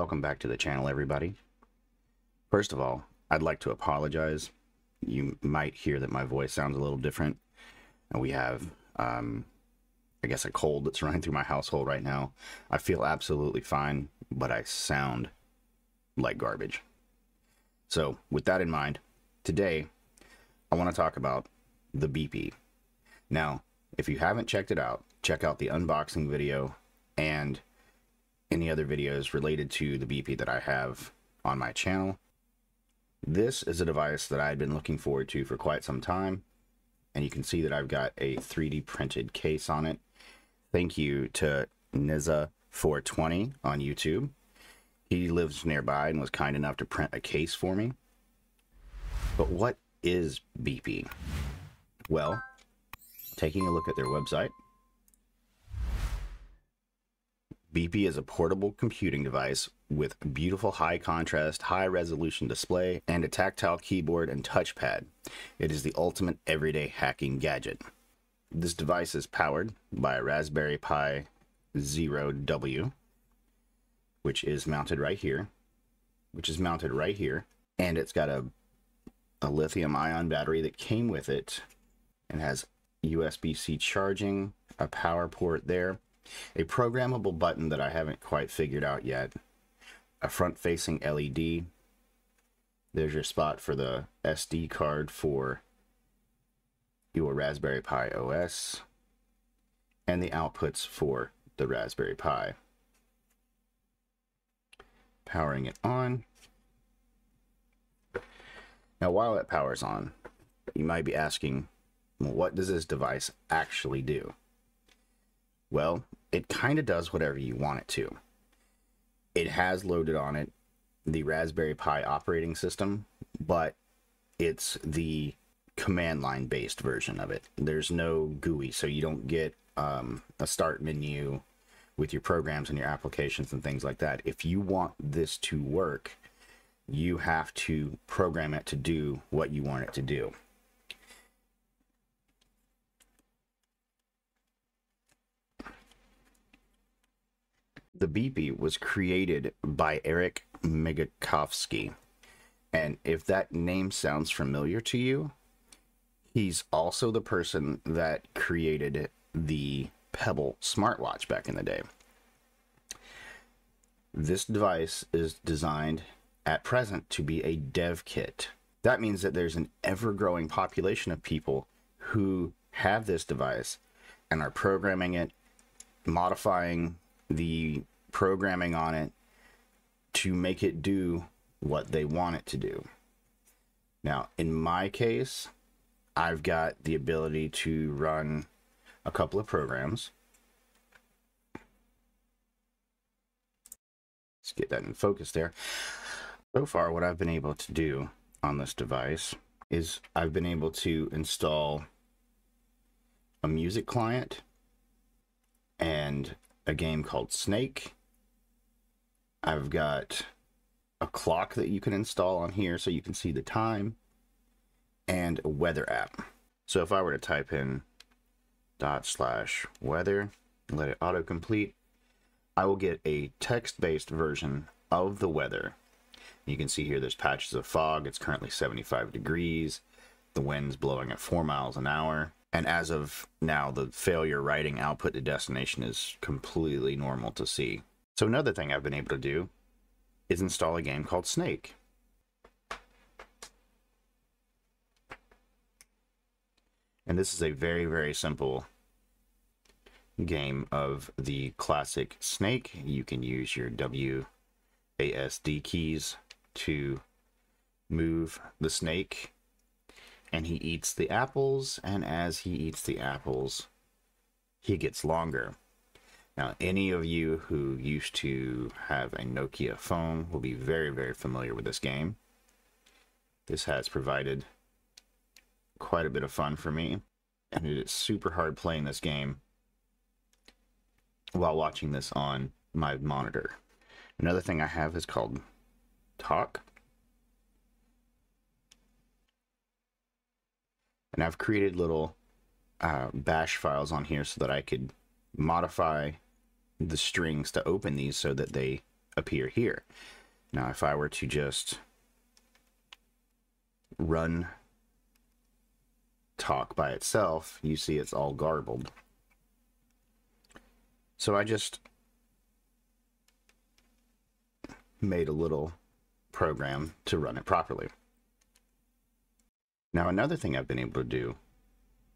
Welcome back to the channel, everybody. First of all, I'd like to apologize. You might hear that my voice sounds a little different. And we have, um, I guess, a cold that's running through my household right now. I feel absolutely fine, but I sound like garbage. So, with that in mind, today I want to talk about the Beepy. Now, if you haven't checked it out, check out the unboxing video and any other videos related to the Beepy that I have on my channel. This is a device that I've been looking forward to for quite some time, and you can see that I've got a 3D printed case on it. Thank you to Niza420 on YouTube. He lives nearby and was kind enough to print a case for me. But what is Beepy? Well, taking a look at their website, Beepy is a portable computing device with beautiful high contrast, high resolution display, and a tactile keyboard and touchpad. It is the ultimate everyday hacking gadget. This device is powered by a Raspberry Pi Zero W, which is mounted right here, which is mounted right here, and it's got a, a lithium ion battery that came with it and has USB-C charging, a power port there, a programmable button that I haven't quite figured out yet, a front-facing LED, there's your spot for the SD card for your Raspberry Pi OS, and the outputs for the Raspberry Pi. Powering it on. Now while it powers on, you might be asking, well, what does this device actually do? Well, it kind of does whatever you want it to. It has loaded on it the Raspberry Pi operating system, but it's the command line based version of it. There's no GUI, so you don't get um, a start menu with your programs and your applications and things like that. If you want this to work, you have to program it to do what you want it to do. The Beepy was created by Eric Migicovsky. And if that name sounds familiar to you, he's also the person that created the Pebble smartwatch back in the day. This device is designed at present to be a dev kit. That means that there's an ever growing population of people who have this device and are programming it, modifying the programming on it to make it do what they want it to do. Now, in my case, I've got the ability to run a couple of programs. Let's get that in focus there. So far, what I've been able to do on this device is I've been able to install a music client and a game called Snake I've got a clock that you can install on here so you can see the time and a weather app. So if I were to type in dot slash weather, let it autocomplete, I will get a text-based version of the weather. You can see here there's patches of fog. It's currently 75 degrees. The wind's blowing at 4 miles an hour. And as of now, the failure writing output to destination is completely normal to see. So another thing I've been able to do is install a game called Snake. And this is a very, very simple game of the classic Snake. You can use your WASD keys to move the snake and he eats the apples and as he eats the apples he gets longer now, any of you who used to have a Nokia phone will be very, very familiar with this game. This has provided quite a bit of fun for me, and it is super hard playing this game while watching this on my monitor. Another thing I have is called Talk. And I've created little uh, bash files on here so that I could modify the strings to open these so that they appear here. Now, if I were to just run talk by itself, you see it's all garbled. So I just made a little program to run it properly. Now, another thing I've been able to do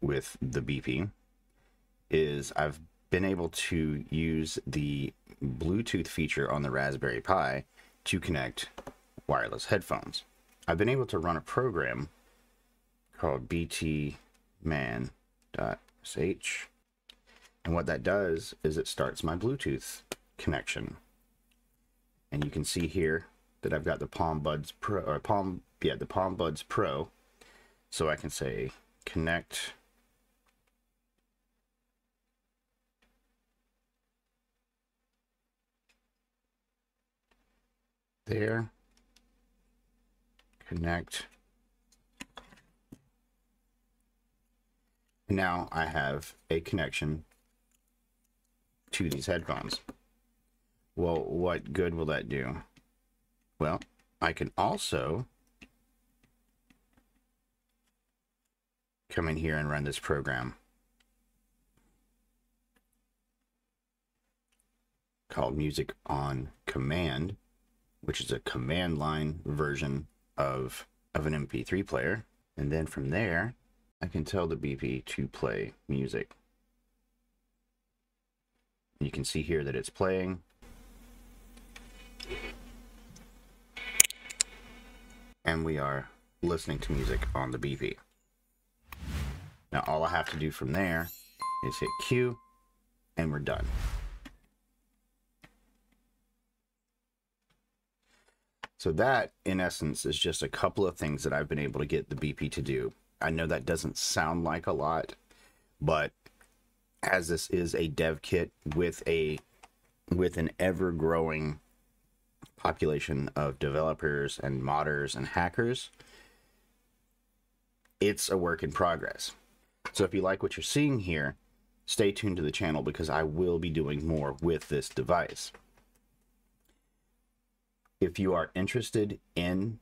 with the Beepy is I've been able to use the Bluetooth feature on the Raspberry Pi to connect wireless headphones. I've been able to run a program called btman.sh. And what that does is it starts my Bluetooth connection. And you can see here that I've got the Palm Buds Pro or Palm yeah, the Palm Buds Pro. So I can say connect there. Connect. And now I have a connection to these headphones. Well what good will that do? Well I can also come in here and run this program called music on command which is a command line version of, of an MP3 player. And then from there, I can tell the Beepy to play music. You can see here that it's playing. And we are listening to music on the Beepy. Now all I have to do from there is hit Q and we're done. So that, in essence, is just a couple of things that I've been able to get the Beepy to do. I know that doesn't sound like a lot, but as this is a dev kit with a with an ever growing population of developers and modders and hackers, it's a work in progress. So if you like what you're seeing here, stay tuned to the channel because I will be doing more with this device if you are interested in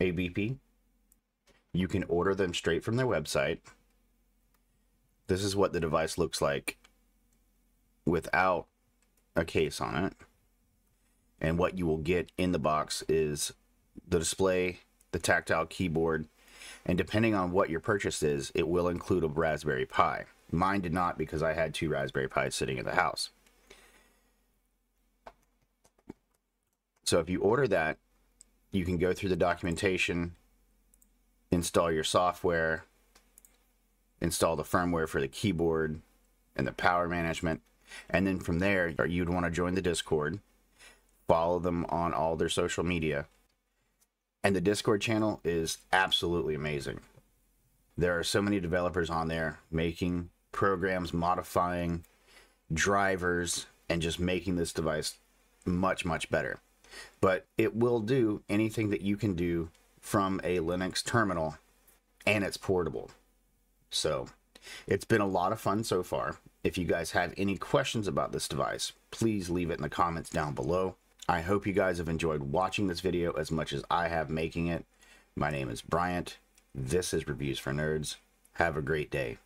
a Beepy, you can order them straight from their website. This is what the device looks like without a case on it. And what you will get in the box is the display, the tactile keyboard, and depending on what your purchase is, it will include a Raspberry Pi. Mine did not because I had two Raspberry Pis sitting in the house. So if you order that, you can go through the documentation, install your software, install the firmware for the keyboard and the power management. And then from there, you'd want to join the Discord, follow them on all their social media. And the Discord channel is absolutely amazing. There are so many developers on there making programs, modifying drivers, and just making this device much, much better but it will do anything that you can do from a Linux terminal and it's portable. So it's been a lot of fun so far. If you guys have any questions about this device, please leave it in the comments down below. I hope you guys have enjoyed watching this video as much as I have making it. My name is Bryant. This is Reviews for Nerds. Have a great day.